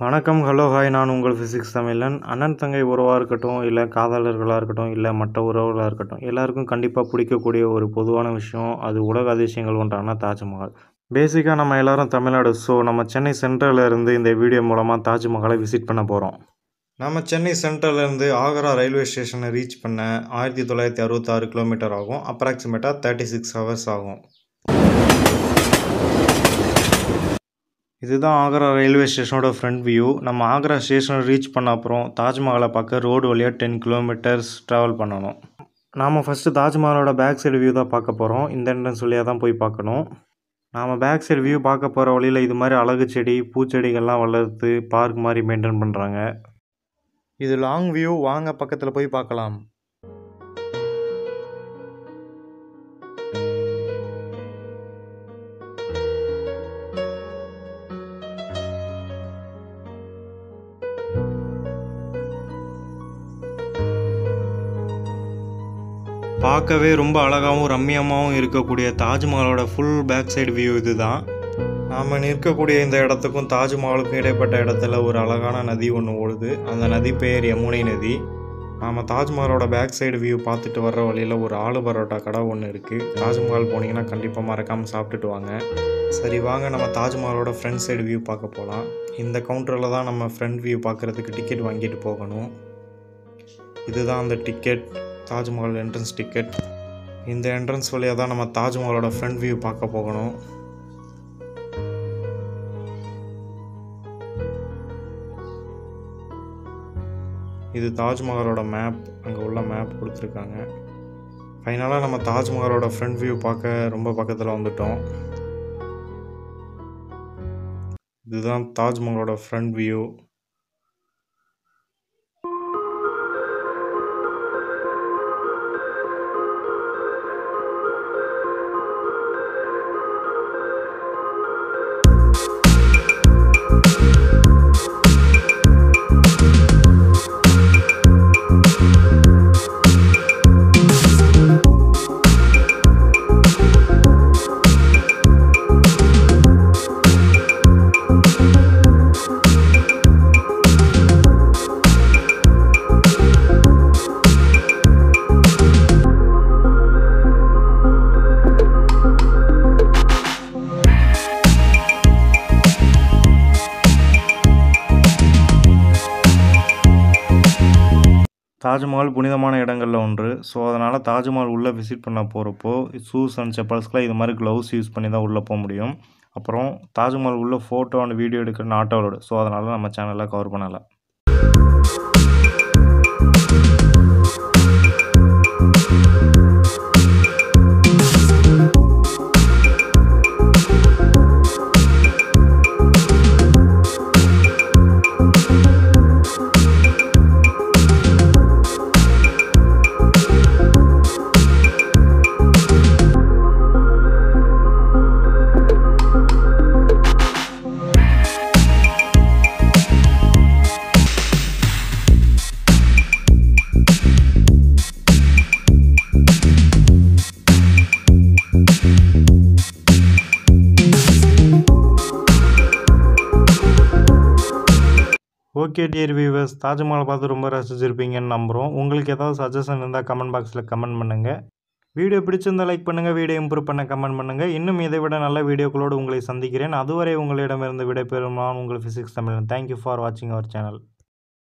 வணக்கம் hello hi நான் உங்கள் ஃபிசிக்ஸ் தமிழன். அண்ணன் தங்கை உறவாக இருக்கட்டும் இல்லை காதலர்களாக இருக்கட்டும் இல்லை மற்ற உறவுகளாக இருக்கட்டும் எல்லாருக்கும் கண்டிப்பாக பிடிக்கக்கூடிய ஒரு பொதுவான விஷயம் அது உலக அதிசயங்கள் ஒன்றான தாஜ்மஹால். பேசிக்காக நம்ம எல்லாரும் தமிழ்நாடு ஸோ நம்ம சென்னை சென்ட்ரல்ல இருந்து இந்த வீடியோ மூலமாக தாஜ்மஹாலை விசிட் பண்ண போகிறோம் நம்ம சென்னை சென்ட்ரல்ல இருந்து ஆக்ரா ரயில்வே ஸ்டேஷனை ரீச் பண்ண ஆயிரத்தி தொள்ளாயிரத்தி அறுபத்தாறு கிலோமீட்டர் ஆகும். அப்ராக்சிமேட்டாக தேர்ட்டி சிக்ஸ் ஹவர்ஸ் ஆகும். இதுதான் ஆக்ரா ரயில்வே ஸ்டேஷனோட ஃப்ரண்ட் வியூ நம்ம ஆக்ரா ஸ்டேஷனை ரீச் பண்ண அப்புறம் தாஜ்மஹாலை பார்க்க ரோடு வழியாக டென் கிலோமீட்டர்ஸ் ட்ராவல் பண்ணணும். நாம் ஃபஸ்ட்டு தாஜ்மஹாலோட பேக் சைடு வியூ தான் பார்க்க போகிறோம் இந்த என்ட்ரன்ஸ் வழியாக தான் போய் பார்க்கணும். நாம் பேக் சைடு வியூ பார்க்க போகிற வழியில் இது மாதிரி அழகு செடி பூச்செடிகள்லாம் வளர்த்து பார்க் மாதிரி மெயின்டைன் பண்ணுறாங்க இது லாங் வியூ வாங்க பக்கத்தில் போய் பார்க்கலாம். பார்க்கவே ரொம்ப அழகாகவும் ரம்மியமாகவும் இருக்கக்கூடிய தாஜ்மஹாலோட ஃபுல் பேக் சைடு வியூ இதுதான். நாம் நிற்கக்கூடிய இந்த இடத்துக்கும் தாஜ்மஹாலுக்கும் இடைப்பட்ட இடத்துல ஒரு அழகான நதி ஒன்று ஓடுது. அந்த நதி பெயர் யமுனை நதி. நாம் தாஜ்மஹாலோட பேக் சைடு வியூ பார்த்துட்டு வர்ற வழியில் ஒரு ஆலு பரோட்டா கடை ஒன்று இருக்குது தாஜ்மஹால் போனீங்கன்னா கண்டிப்பாக மறக்காமல் சாப்பிட்டுட்டு வாங்க. சரி வாங்க நம்ம தாஜ்மஹாலோட ஃப்ரண்ட் சைடு வியூ பார்க்க போகலாம் இந்த கவுண்டரில் தான் நம்ம ஃப்ரண்ட் வியூ பார்க்குறதுக்கு டிக்கெட் வாங்கிட்டு போகணும். இதுதான் அந்த டிக்கெட் தாஜ்மஹால் என்ட்ரன்ஸ் டிக்கெட் இந்த என்ட்ரன்ஸ் வழியாக தான் நம்ம தாஜ்மஹாலோட ஃப்ரண்ட் வியூ பார்க்க போகணும். இது தாஜ்மஹாலோட மேப் அங்கே உள்ள மேப் கொடுத்துருக்காங்க. ஃபைனலாக நம்ம தாஜ்மஹாலோட ஃப்ரண்ட் வியூ பார்க்க ரொம்ப பக்கத்தில் வந்துட்டோம். இதுதான் தாஜ்மஹாலோட ஃப்ரண்ட் வியூ தாஜ்மஹால் புனிதமான இடங்களில் ஒன்று. ஸோ அதனால் தாஜ்மஹால் உள்ளே விசிட் பண்ண போகிறப்போ ஷூஸ் அண்ட் செப்பல்ஸ்க்கெலாம் இது மாதிரி க்ளவுஸ் யூஸ் பண்ணி தான் உள்ளே போக முடியும். அப்புறம் தாஜ்மஹால் உள்ளே ஃபோட்டோ அண்ட் வீடியோ எடுக்கிற நாட் அலோடு ஸோ அதனால் நம்ம சேனலில் கவர் பண்ணலை. ஓகே டியர் வியூவர்ஸ் தாஜ்மஹால் பார்த்து ரொம்ப ரசிச்சிருப்பீங்கன்னு நம்புகிறோம் உங்களுக்கு ஏதாவது சஜஷன் இருந்தால் கமெண்ட் பாக்ஸில் கமெண்ட் பண்ணுங்கள் வீடியோ பிடிச்சிருந்தால் லைக் பண்ணுங்கள் வீடியோ இம்ப்ரூவ் பண்ண கமெண்ட் பண்ணுங்கள் இன்னும் இதை விட நல்ல வீடியோக்களோடு உங்களை சந்திக்கிறேன். அதுவரை உங்களிடமிருந்து விடைபெறும் நான் உங்கள் ஃபிசிக்ஸ் தமிழன். தேங்க்யூ ஃபார் வாட்சிங் அவர் சேனல்